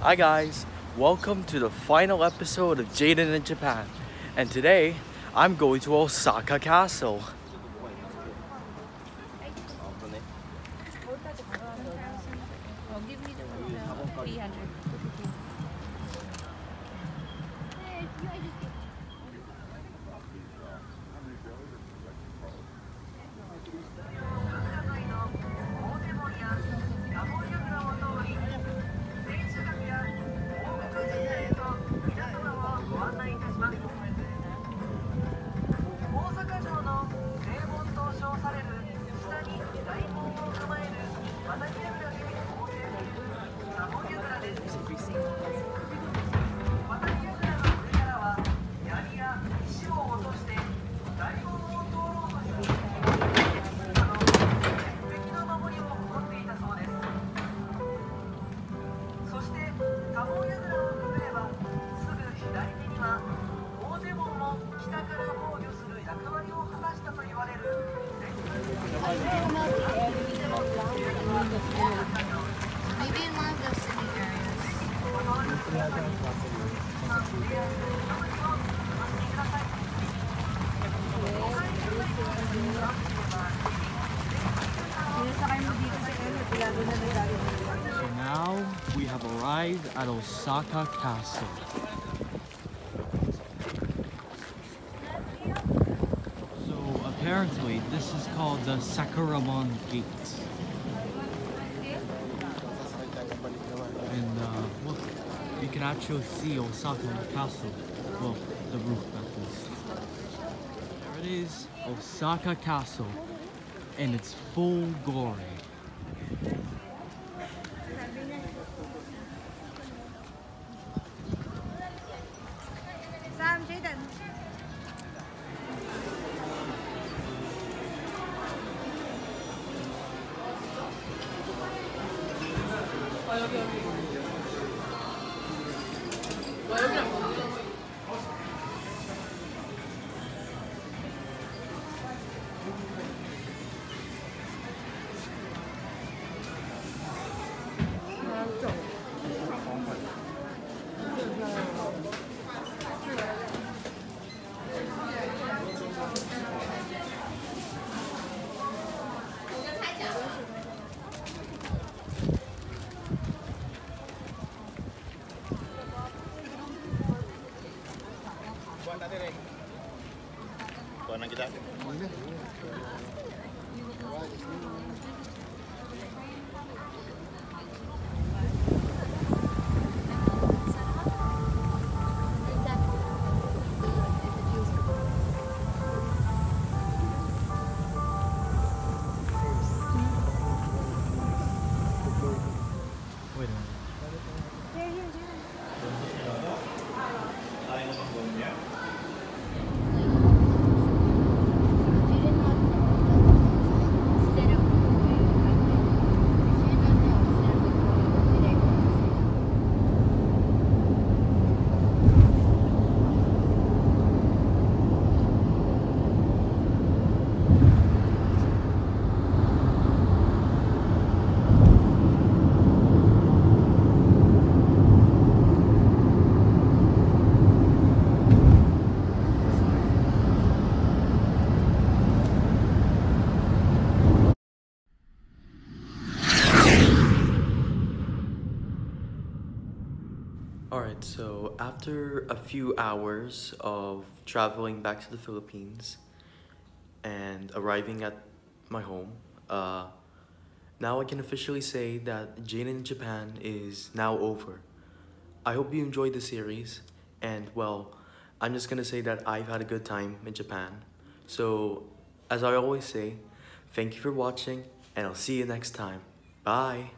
Hi guys, welcome to the final episode of Jaden in Japan. And today, I'm going to Osaka Castle. Give the uh, 300. Maybe in one of city areas. So now we have arrived at Osaka Castle. So apparently this is called the Sakuramon Gate. And uh, look, you can actually see Osaka Castle. Well, the roof that is. There it is, Osaka Castle in its full glory. So after a few hours of traveling back to the Philippines and arriving at my home, uh, now I can officially say that Jaden in Japan is now over. I hope you enjoyed the series, and well, I'm just gonna say that I've had a good time in Japan. So, as I always say, thank you for watching, and I'll see you next time. Bye!